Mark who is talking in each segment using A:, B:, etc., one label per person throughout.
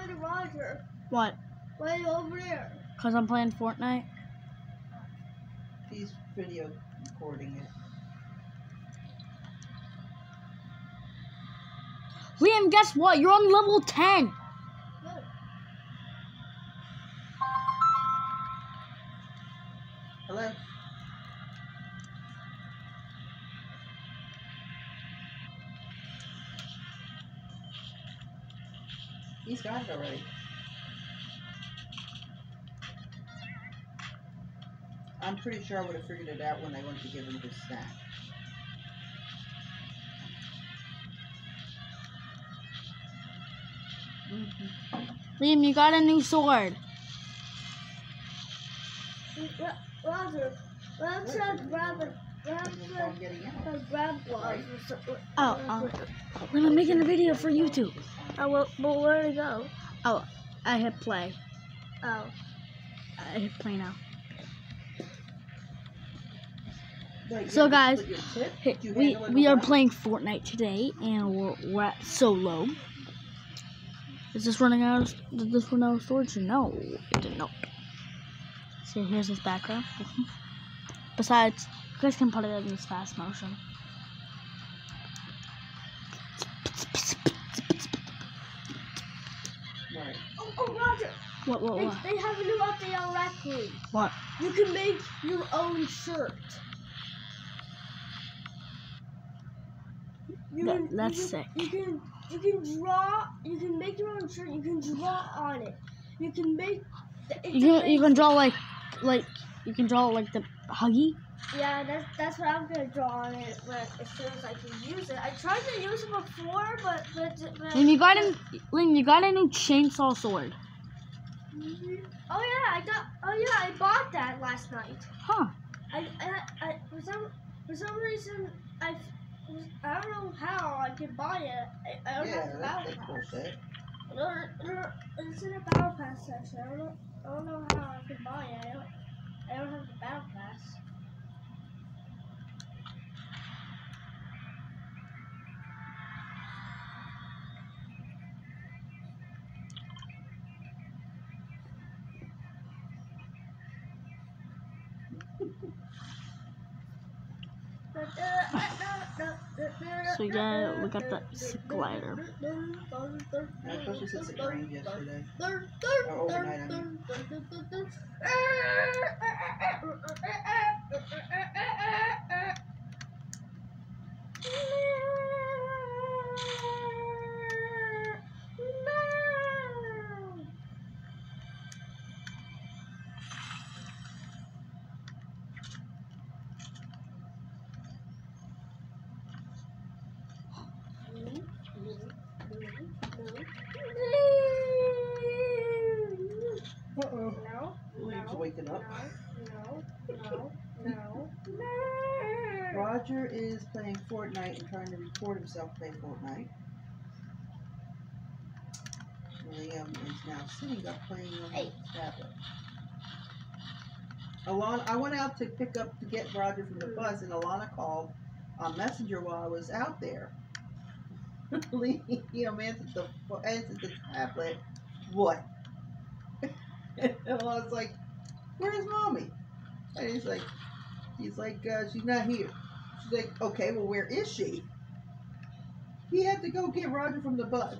A: happened to Roger?
B: What?
A: Way over there.
B: Cause I'm playing Fortnite.
C: He's video recording it.
B: Liam, guess what? You're on level 10.
C: He's got it already. I'm pretty sure I would have figured it out when I went to give him his snack.
B: Liam, you got a new sword.
A: Ro- Roger, let's grab a let's
C: His phone getting out.
A: grab gloves. or so-
B: Oh, oh. Liam, I'm making a video for YouTube.
A: Oh, well, well, where to go?
B: Oh, I hit play.
A: Oh.
B: I hit play now.
C: Wait,
B: So, guys,
C: split your tip?
B: Hey, we we are playing Fortnite today, and we're, we're at solo. Is this running out? Of, did this run out of storage? No, it did not. So here's his background. Besides, you guys can put it in this fast motion.
C: Right.
A: Oh, oh, Roger,
B: What? What?
A: they,
B: What?
A: they have a new update on Raccoon.
B: What?
A: You can make your own shirt. You
B: That-
A: can,
B: that's
A: you
B: sick.
A: You can you can draw. You can make your own shirt. You can draw on it. You can make. The,
B: You can you can draw like like you can draw like the huggy.
A: Yeah, that's that's what I'm gonna draw on it. But as soon as I can use it, I tried to use it before, but but. but
B: Liam, you got a Liam, you got a new chainsaw sword.
A: Mhm. Oh yeah, I got. Oh yeah, I bought that last night.
B: Huh?
A: I, I, I for some for some reason I I don't know how I could buy it. I, I don't
C: Yeah,
A: have the
C: that's
A: battle pass.
C: cool shit.
A: Or- or It's in a battle pass section. I don't know. I don't know how I could buy it. I don't. I don't have the battle
B: So yeah, we got the sick glider.
A: I
C: I supposed to rain yesterday.
A: Or
C: overnight, I mean.
A: No,
C: Leaves
A: no,
C: waking up.
A: no, no, no, no.
C: Roger is playing Fortnite and trying to record himself playing Fortnite. Liam is now sitting up playing on
A: Hey.
C: the tablet. Alana, I went out to pick up to get Roger from the mm. bus, and Alana called on Messenger while I was out there. Liam answered the answered the tablet. What? and I was like, "Where's mommy?" And he's like, "He's like, uh, she's not here." She's like, "Okay, well, where is she?" He had to go get Roger from the bus.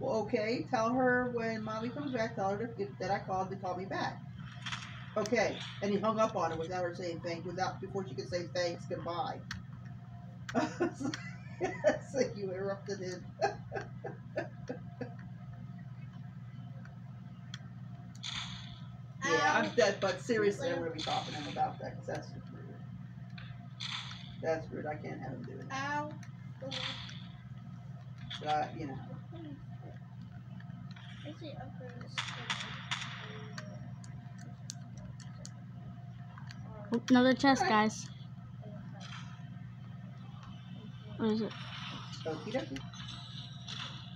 C: Well, okay, tell her when mommy comes back, tell her to, that I called to call me back. Okay, and he hung up on her without her saying thank, without before she could say thanks, goodbye. it's like you interrupted him. yeah, I'm dead, but seriously, I'm gonna be talking to him about that because that's just rude. That's rude. I can't have him do that.
A: Ow.
C: But I, you know,
A: Is it upper
B: Oop, Another chest, guys. What is it?
C: okie dokie.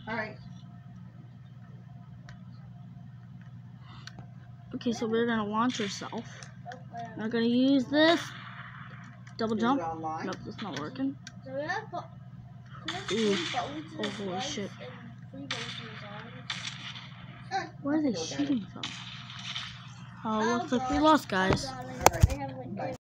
C: All
B: Okay, so we're gonna launch yourself. We're gonna use this double jump. Nope, it's not working.
A: So we have, bo- we have
B: Ooh. Oh, holy shit.
A: and three bones and his arms.
B: Where are they
C: Look at it.
B: shooting from? Oh, looks oh, like we lost, guys.
C: Oh,